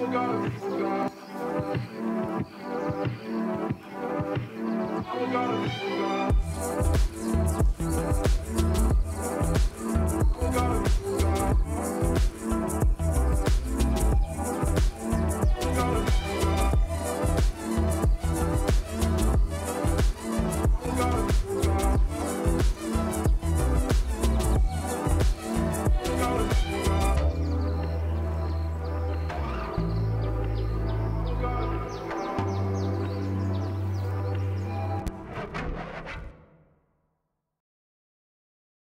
I'm gonna